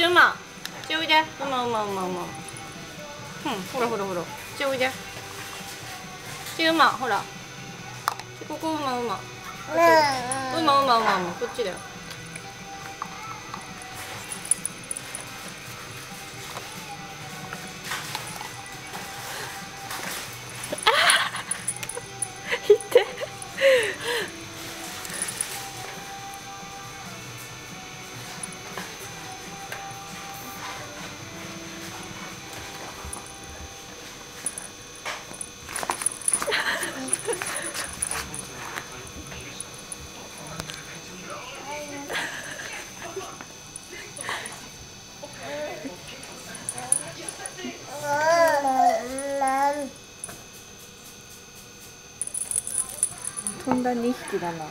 馬ちおいで馬馬馬馬うんほらほらほら。ちおいでち馬ほら。ここ馬馬馬馬馬馬こっちだよ飛んだ2匹だな。